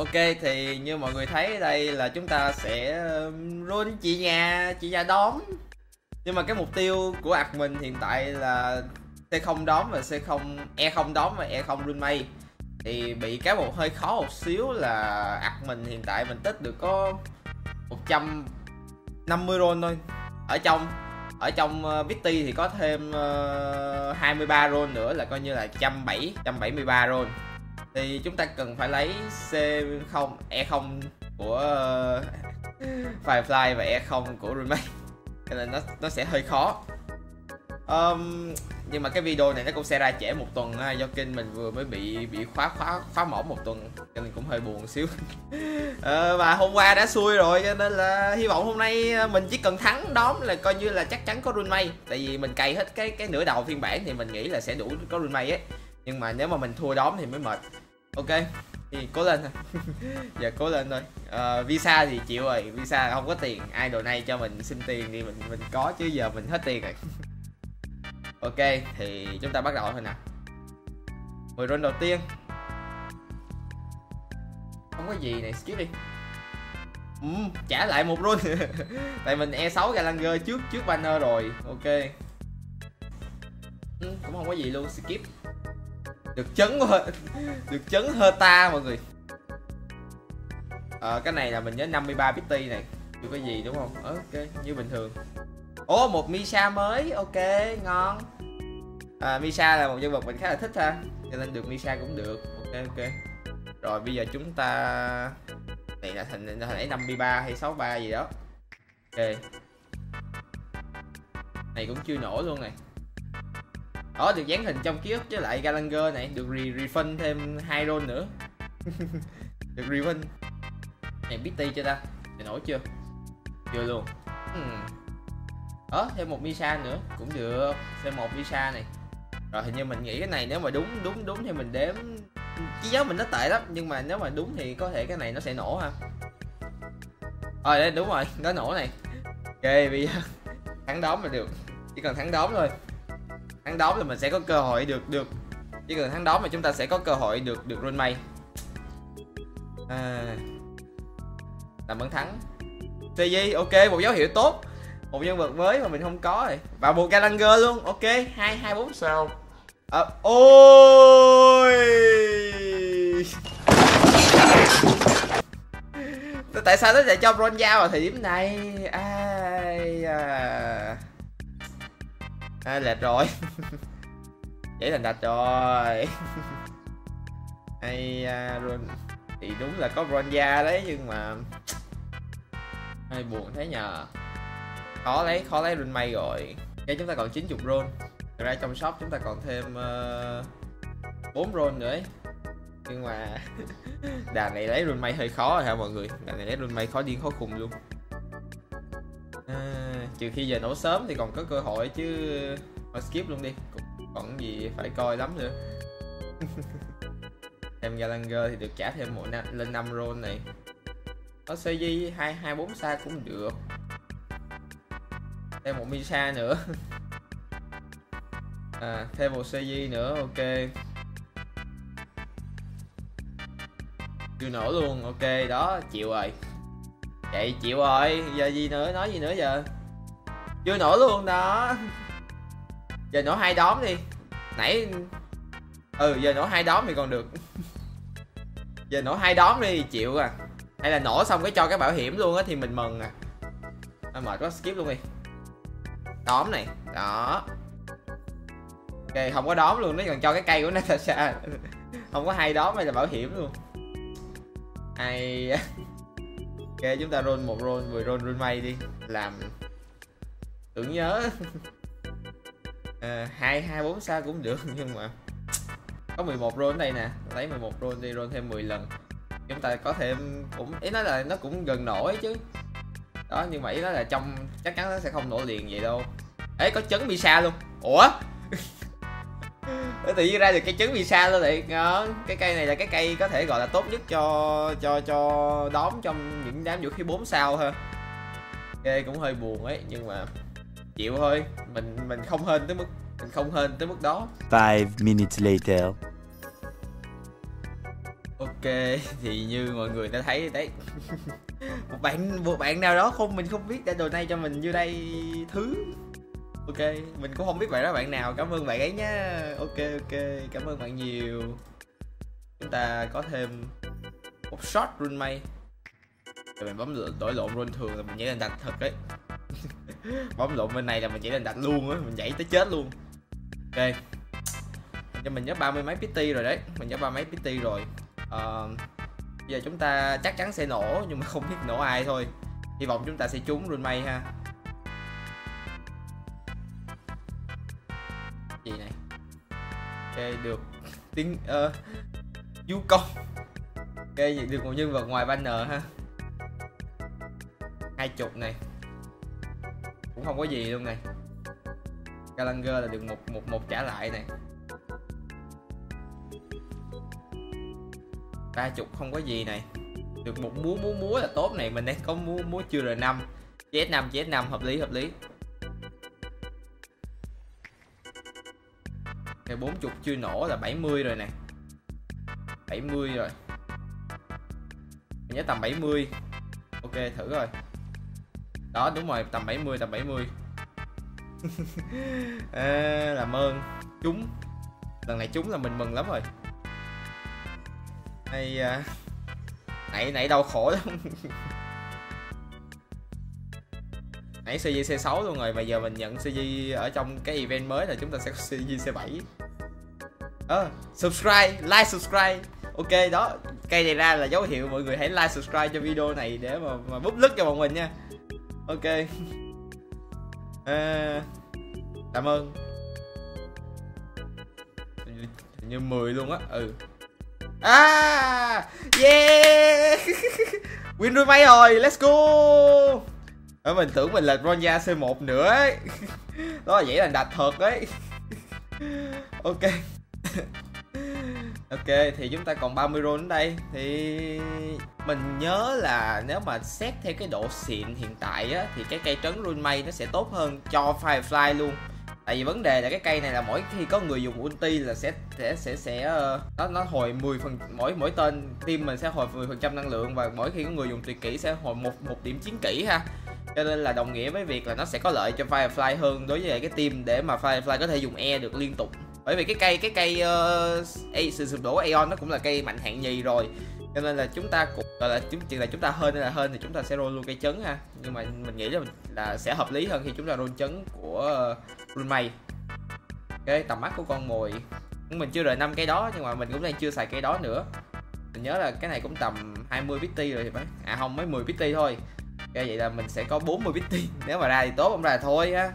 Ok thì như mọi người thấy đây là chúng ta sẽ um, run chị nhà chị nhà đóm nhưng mà cái mục tiêu của ạc mình hiện tại là C0 đóm và C0 E0 đóm và E0 run may thì bị cái một hơi khó một xíu là ạc mình hiện tại mình tích được có 150 roll thôi. Ở trong ở trong uh, Bitty thì có thêm ờ, uh, 23 roll nữa là coi như là 170 173 roll thì chúng ta cần phải lấy C0 E0 của uh, Firefly và E0 của Remake. Cho nên nó nó sẽ hơi khó. Um, nhưng mà cái video này nó cũng sẽ ra trễ một tuần ha, do kênh mình vừa mới bị bị khóa khóa khóa mỏ một tuần cho nên cũng hơi buồn xíu. Ờ, và hôm qua đã xui rồi cho nên là hy vọng hôm nay ờ, mình chỉ cần thắng đóm là coi như là chắc chắn có run may tại vì mình cày hết cái cái nửa đầu phiên bản thì mình nghĩ là sẽ đủ có run may ấy. Nhưng mà nếu mà mình thua đóm thì mới mệt ok thì cố lên thôi. Giờ dạ, cố lên thôi. Uh, visa thì chịu rồi. Visa không có tiền. Ai đồ này cho mình xin tiền thì mình mình có chứ giờ mình hết tiền rồi. Ok thì chúng ta bắt đầu thôi nè. 10 run đầu tiên. Không có gì này skip đi. Ừ, trả lại một run tại mình e 6 galanger trước trước banner rồi. Ok. Ừ, cũng không có gì luôn skip được chấn được chấn hơ ta mọi người. À, cái này là mình nhớ 53 bitty này. Chưa có gì đúng không? Ờ, ok như bình thường. Ố một Misa mới. Ok ngon. À, Misa là một nhân vật mình khá là thích ha. Cho nên được Misa cũng được. Ok ok. Rồi bây giờ chúng ta này là thành là nãy 53 hay 63 gì đó. Ok. Này cũng chưa nổ luôn này đó được dán hình trong ký ức với lại Galanger này. Được re refund thêm hai roll nữa. Được refund. Này BT chưa ta? Thì nổi chưa? Chưa luôn. Hmm. đó thêm một Misa nữa. Cũng được. Thêm một Misa này. Rồi, hình như mình nghĩ cái này nếu mà đúng đúng đúng thì mình đếm. Chỉ giáo mình nó tệ lắm, nhưng mà nếu mà đúng thì có thể cái này nó sẽ nổ ha. Rồi đây, đúng rồi. Nó nổ này. Ok, bây giờ thắng đóm là được. Chỉ cần thắng đóm thôi thắng đấu thì mình sẽ có cơ hội được được chỉ cần thắng đấu mà chúng ta sẽ có cơ hội được được run may à, làm ơn thắng. Tg ok một dấu hiệu tốt. Một nhân vật mới mà mình không có rồi. Và một galanger luôn ok. Hai hai bốn sao? À, ôi! Tại sao nó lại cho Bronza vào thời điểm này? Ai à à, lệch rồi. Vậy thành đạch rồi. Hay à, uh, run thì đúng là có bronza đấy nhưng mà hơi buồn thế nhờ. Khó lấy khó lấy run may rồi. Cái chúng ta còn 90 roll Thật ra trong shop chúng ta còn thêm uh, 4 roll nữa ấy. nhưng mà đàn này lấy run may hơi khó rồi hả mọi người? Đàn này lấy run may khó điên khó khùng luôn. À, trừ khi giờ nổ sớm thì còn có cơ hội chứ. Thôi skip luôn đi còn gì phải coi lắm nữa. Em Galanger thì được trả thêm một năm, lên 5 roll này có CG 224 xa cũng được. Thêm một Misa nữa. À, thêm một CG nữa ok. Chưa nổ luôn ok đó chịu rồi. Vậy chịu rồi giờ gì nữa nói gì nữa giờ? Chưa nổ luôn, đó. Giờ nổ hai đóm đi. Nãy ừ giờ nổ hai đóm thì còn được. Giờ nổ hai đóm đi, chịu à. Hay là nổ xong cái cho cái bảo hiểm luôn á thì mình mừng à. Thôi mệt quá, skip luôn đi. Đóm này, đó. Ok, không có đóm luôn, nó còn cho cái cây của Natasha. Không có hai đóm hay là bảo hiểm luôn. Ai ok, chúng ta roll một roll 10 roll roll may đi. Làm tưởng nhớ. Ờ, hai hai, bốn sao cũng được, nhưng mà có 11 roll ở đây nè. Lấy 11 roll đi, roll thêm 10 lần. Chúng ta có thêm cũng, ý nói là nó cũng gần nổi chứ. Đó, nhưng mà ý nói là trong, chắc chắn nó sẽ không nổi liền vậy đâu. Ấy có trứng misa luôn. Ủa? Tự nhiên ra được cái trứng visa luôn vậy ngon. Cái cây này là cái cây có thể gọi là tốt nhất cho cho cho đóm trong những đám vũ khí 4 sao ha ok cũng hơi buồn ấy, nhưng mà chịu thôi. Mình mình không hên tới mức mình không hên tới mức đó. Five minutes later. ok thì như mọi người đã thấy đấy. Một bạn một bạn nào đó không mình không biết đã đồ này cho mình như đây thứ. Ok mình cũng không biết bạn đó bạn nào. Cảm ơn bạn ấy nhá ok ok cảm ơn bạn nhiều. Chúng ta có thêm một shot run may rồi mình bấm lộn đổi lộn run thường là mình nhảy lên đặt thật đấy bóng lộn bên này là mình chỉ lên đặt luôn á mình nhảy tới chết luôn. Ok. Cho mình nhớ ba mươi mấy pt rồi đấy mình nhớ ba mấy pt rồi. Uh, giờ chúng ta chắc chắn sẽ nổ nhưng mà không biết nổ ai thôi. Hy vọng chúng ta sẽ trúng run may ha. Gì này? Ok được. Tiếng uh, du công ok được một nhân vật ngoài banner ha. Hai chục này cũng không có gì luôn này. Galanger là được một một một trả lại này. Ba chục không có gì này. Được một múa múa múa là tốt này. Mình đang có múa múa chưa r 5 cs 5 cs 5 hợp lý hợp lý. Cái bốn chục chưa nổ là 70 rồi nè 70 rồi. Mình nhớ tầm 70 ok, thử rồi đó đúng rồi tầm 70 tầm 70 à, làm ơn. Chúng. Lần này chúng là mình mừng lắm rồi. Hay à, nãy nãy đau khổ lắm. Nãy CJ C6 luôn rồi mà giờ mình nhận CJ ở trong cái event mới là chúng ta sẽ có CJ C7 à, ờ, subscribe like subscribe. Ok đó cây này ra là dấu hiệu mọi người hãy like subscribe cho video này để mà mà búp lứt cho bọn mình nha ok. À, cảm ơn. Hình như 10 luôn á ừ. À yeah. Win đôi máy rồi let's go. Ở mình tưởng mình là Ronja C1 nữa ấy. Đó là vậy là đặt thật đấy ok ok, thì chúng ta còn 30 roll đây. Thì mình nhớ là nếu mà xét theo cái độ xịn hiện tại á, thì cái cây trấn run mây nó sẽ tốt hơn cho firefly luôn. Tại vì vấn đề là cái cây này là mỗi khi có người dùng ulti là sẽ sẽ sẽ sẽ ờ, nó nó hồi 10 phần, mỗi mỗi tên team mình sẽ hồi 10 phần trăm năng lượng và mỗi khi có người dùng tuyệt kỹ sẽ hồi một một điểm chiến kỹ ha. Cho nên là đồng nghĩa với việc là nó sẽ có lợi cho Firefly hơn đối với cái team để mà Firefly có thể dùng E được liên tục bởi vì cái cây cái cây uh, sự sụp đổ Aeon nó cũng là cây mạnh hạng nhì rồi. Cho nên là chúng ta cũng gọi là chúng chỉ là chúng ta hơn hay là hơn thì chúng ta sẽ roll luôn cây chấn ha. Nhưng mà mình nghĩ là là sẽ hợp lý hơn khi chúng ta roll chấn của uh, Runmay cái tầm mắt của con mồi. Mình chưa đợi năm cây đó nhưng mà mình cũng đang chưa xài cây đó nữa. Mình nhớ là cái này cũng tầm 20 pt rồi thì phải. À không mấy 10 pt thôi. Ok vậy là mình sẽ có 40 pt nếu mà ra thì tốt không ra thì thôi ha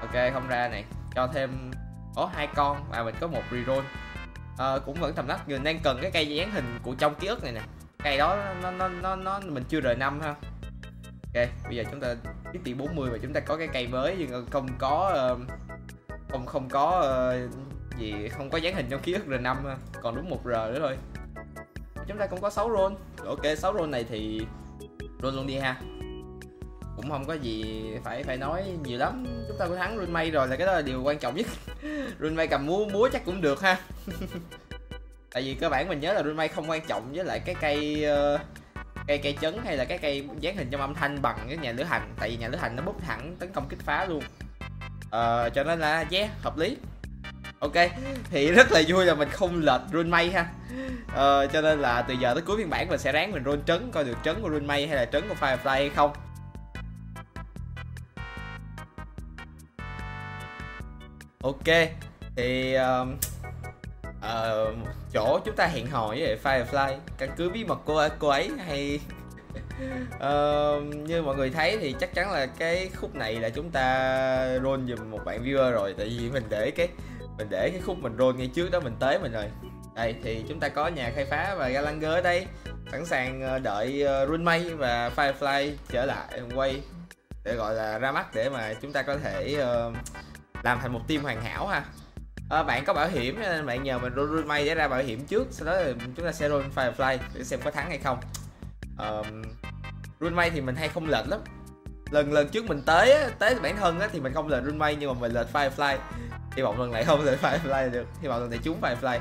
ok không ra này. Cho thêm có hai con và mình có một reroll. À, cũng vẫn thầm lắc mình đang cần cái cây dán hình của trong ký ức này nè. Cây đó nó nó nó nó mình chưa rời năm ha. Ok bây giờ chúng ta tiết tỷ 40 và chúng ta có cái cây mới nhưng không có ờ, không không có ờ, gì không có dán hình trong ký ức r năm còn đúng một r nữa thôi. Chúng ta cũng có 6 roll. Ok 6 roll này thì roll luôn đi ha cũng không có gì phải phải nói nhiều lắm. Chúng ta có thắng run may rồi là cái đó là điều quan trọng nhất. Run may cầm múa múa chắc cũng được ha. Tại vì cơ bản mình nhớ là run may không quan trọng với lại cái cây uh, cây cây chấn hay là cái cây dán hình trong âm thanh bằng cái nhà lửa hành. Tại vì nhà lửa hành nó bút thẳng tấn công kích phá luôn. Uh, cho nên là yeah hợp lý. Ok thì rất là vui là mình không lệch run may ha. Uh, cho nên là từ giờ tới cuối phiên bản mình sẽ ráng mình roll trấn coi được trấn của run may hay là trấn của firefly hay không. Ok thì uh, uh, chỗ chúng ta hẹn hò với Firefly căn cứ bí mật của cô ấy hay uh, như mọi người thấy thì chắc chắn là cái khúc này là chúng ta roll dùm một bạn viewer rồi tại vì mình để cái mình để cái khúc mình roll ngay trước đó mình tới mình rồi. Đây thì chúng ta có nhà khai phá và Galanger ở đây sẵn sàng ờ, đợi ờ, Runmay và Firefly trở lại quay để gọi là ra mắt để mà chúng ta có thể uh, làm thành một team hoàn hảo ha. À, bạn có bảo hiểm nên bạn nhờ mình roll may để ra bảo hiểm trước sau đó chúng ta sẽ roll firefly để xem có thắng hay không. Um, roll may thì mình hay không lệch lắm. Lần lần trước mình tới á, tới bản thân á, thì mình không lệch run may nhưng mà mình lệch firefly. Hy vọng lần này không lệch firefly được hy vọng lần này trúng firefly.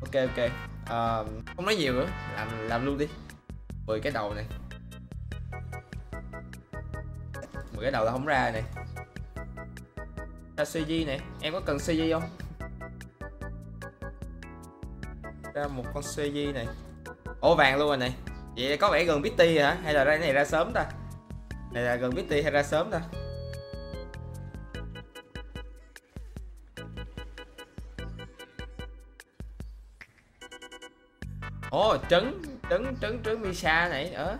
Ok ok. À, không nói nhiều nữa làm làm luôn đi. 10 cái đầu này. 10 cái đầu là không ra này ra CG này em có cần CG không? Ra một con CG này. Ổ vàng luôn rồi này vậy có vẻ gần Bitty hả? Hay là ra này ra sớm ta? Này là gần Bitty hay ra sớm ta? Ồ oh, trứng trứng trứng trứng Misa này. Ờ. Ở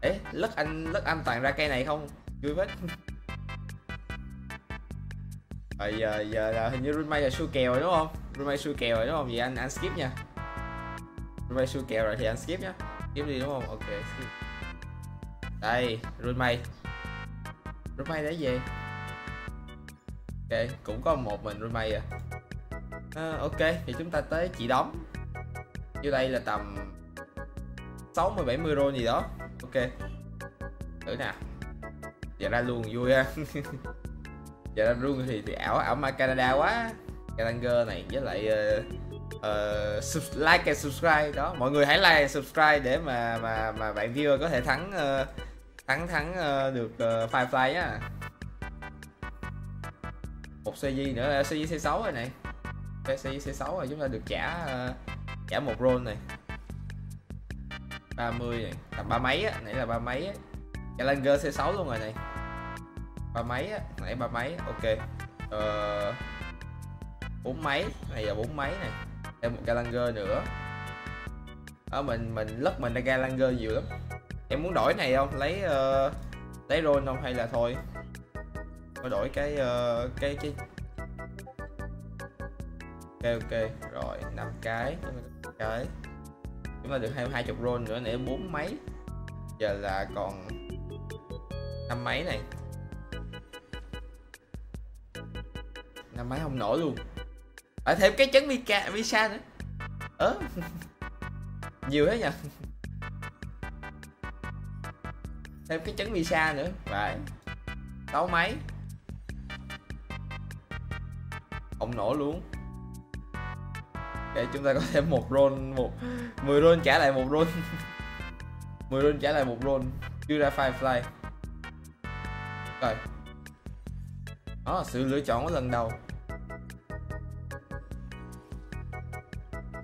ế lất anh lất anh toàn ra cây này không? Vui hết rồi giờ giờ là hình như Runmay là xui kèo rồi, đúng không? Runmay xui kèo rồi, đúng không? Vậy anh anh skip nha. Runmay xui kèo rồi thì anh skip nhá. Skip đi, đúng không? Ok, skip. Đây Runmay Runmay đã về ok, cũng có một mình Runmay à. à ok, thì chúng ta tới chị đóng. Dưới đây là tầm 60 70 roll gì đó. Ok. Thử nào giờ ra luôn vui ha. Dạ, giờ đang run thì, thì ảo ảo mà Canada quá. Calanger này với lại uh, uh, like and subscribe. Đó mọi người hãy like and subscribe để mà mà mà bạn viewer có thể thắng uh, thắng thắng uh, được uh, Firefly á. Một CG nữa là CG C6 rồi này. Cái CG C6 rồi chúng ta được trả uh, trả một roll này. 30 này tầm ba mấy á nãy là ba mấy á. Gallagher C6 luôn rồi này ba mấy á nãy ba mấy ok. Ờ bốn mấy này giờ bốn mấy này. Thêm một galanger nữa. Ở mình mình lất mình ra galanger nhiều lắm. Em muốn đổi này không? Lấy uh, lấy roll không? Hay là thôi? Có đổi cái uh, cái cái ok ok. Rồi năm cái. Cái. Chúng ta được thêm hai chục roll nữa nãy bốn mấy. Giờ là còn năm mấy này. Năm máy không nổi luôn. Ở thêm cái chấn visa visa nữa. Ớ. Ờ. nhiều thế nhỉ thêm cái chấn visa nữa. Vậy sáu máy, không nổ luôn. Để chúng ta có thêm một roll một 10 roll trả lại một roll 10 roll trả lại một roll chưa ra firefly. Rồi đó là sự lựa chọn của lần đầu.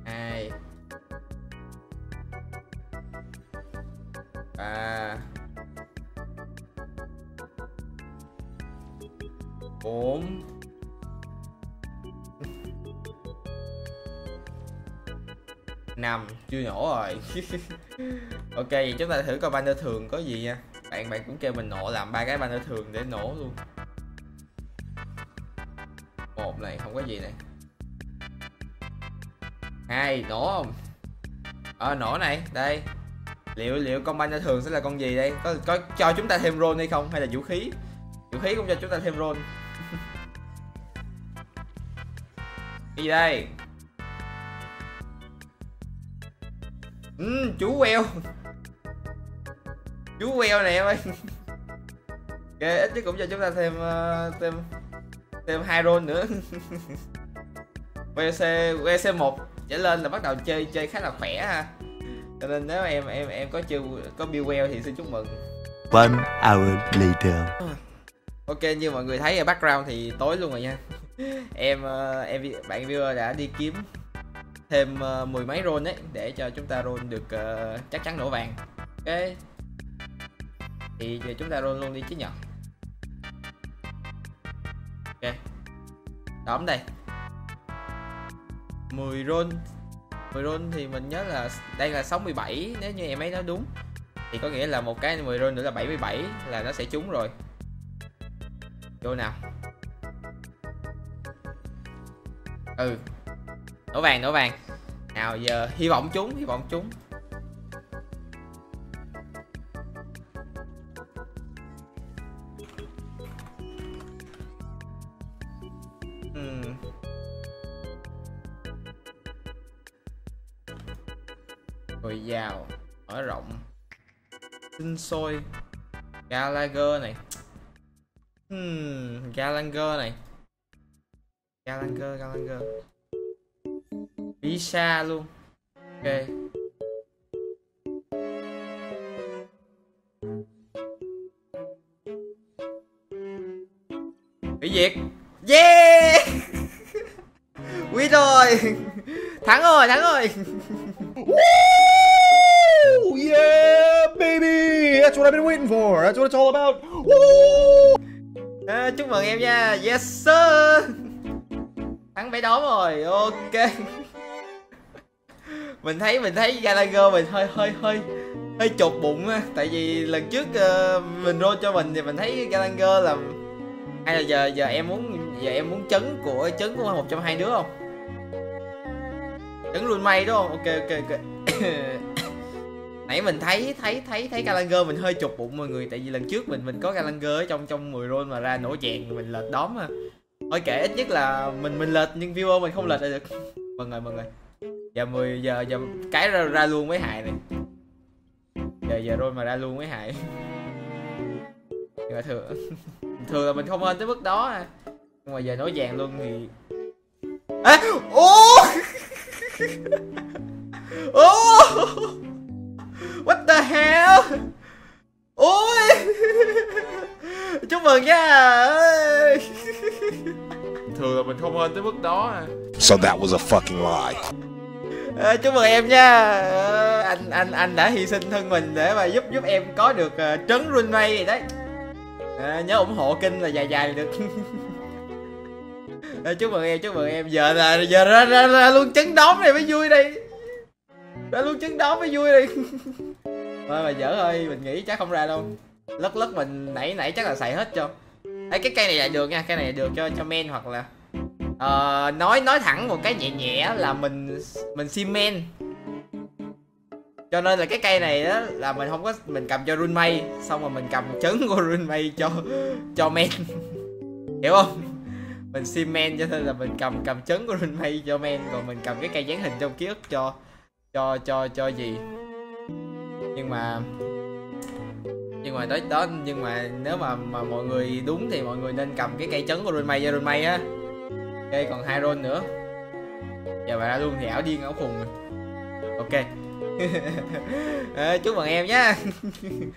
Hai. Ba. Bốn. Năm. Chưa nổ rồi. Ok, vậy chúng ta thử coi banner thường có gì nha. Bạn bạn cũng kêu mình nổ làm ba cái banner thường để nổ luôn. Gì này? Hai nổ không? Ờ à, nổ này đây. Liệu liệu con banh thường sẽ là con gì đây? Có có cho chúng ta thêm roll hay không? Hay là vũ khí? Vũ khí cũng cho chúng ta thêm roll. Cái gì đây. Ừ, chú queo. Chú queo này em ơi. Ok ít nhất cũng cho chúng ta thêm uh, thêm thêm hai roll nữa. VC VC một trở lên là bắt đầu chơi chơi khá là khỏe ha. Cho nên nếu em em em có chưa có build well thì xin chúc mừng. One hour later. Ok như mọi người thấy ở background thì tối luôn rồi nha. Em uh, em bạn viewer đã đi kiếm thêm uh, mười mấy roll đấy để cho chúng ta roll được uh, chắc chắn nổ vàng. Ok. Thì giờ chúng ta roll luôn đi chứ nhở đóng đây. 10 roll 10 roll thì mình nhớ là đây là 67 nếu như em ấy nói đúng. Thì có nghĩa là một cái 10 roll nữa là 77 là nó sẽ trúng rồi. Vô nào. Ừ. Nổ vàng nổ vàng. Nào giờ, hy vọng chúng hy vọng chúng sôi. Gallagher này. Hmm, Gallagher này. Gallagher Gallagher. Visa luôn. Ok. Hủy diệt. Yeah! Quýt rồi. Thắng rồi thắng rồi. Yeah, baby! That's what I've been waiting for. That's what it's all about. Woo! à, chúc mừng em nha yes sir thắng vé đón rồi ok mình thấy mình thấy Gallagher mình hơi hơi hơi hơi chột bụng á tại vì lần trước uh, mình roll cho mình thì mình thấy Gallagher là hay là giờ giờ em muốn giờ em muốn chấn của chấn của một trong hai đứa không chấn luôn may đúng không ok ok ok nãy mình thấy thấy thấy thấy Gallagher mình hơi chột bụng mọi người tại vì lần trước mình mình có Gallagher ở trong trong 10 roll mà ra nổ chèn mình lệch đóm à. Thôi kệ ít nhất là mình mình lệch nhưng viewer mình không lệch được. Mừng rồi mừng rồi giờ 10 giờ giờ cái ra, ra luôn mấy hại này. Giờ giờ roll mà ra luôn mấy hại nhưng mà thường thường là mình không lên tới mức đó à. nhưng mà giờ nói vàng luôn thì à, ô ô the hell? Ôi! Chúc mừng nha! Thường là mình không lên tới mức đó à. So that was a fucking lie. À, chúc mừng em nha! À, anh anh anh đã hy sinh thân mình để mà giúp giúp em có được uh, trấn runway rồi đấy. À, nhớ ủng hộ kinh là dài dài được. À, chúc mừng em chúc mừng em. Giờ là giờ ra ra, ra luôn trấn đóm này mới vui đây. Ra luôn trấn đóm mới vui đây thôi mà dở ơi mình nghĩ chắc không ra đâu. Lất lất mình nãy nãy chắc là xài hết cho. Ấy cái cây này là được nha cây này là được cho cho men hoặc là Ờ, nói nói thẳng một cái nhẹ nhẹ là mình mình xi men. Cho nên là cái cây này đó là mình không có mình cầm cho run may xong rồi mình cầm trứng của run may cho cho men. Hiểu không? Mình xi men cho nên là mình cầm cầm trứng của run may cho men còn mình cầm cái cây dán hình trong ký ức cho cho cho cho gì? Nhưng mà nhưng mà tới đó nhưng mà nếu mà mà mọi người đúng thì mọi người nên cầm cái cây chấn của run mây cho run á. Ok còn hai run nữa. Giờ bà ra luôn thì ảo điên ảo khùng rồi. Ok. À, chúc mừng em nhé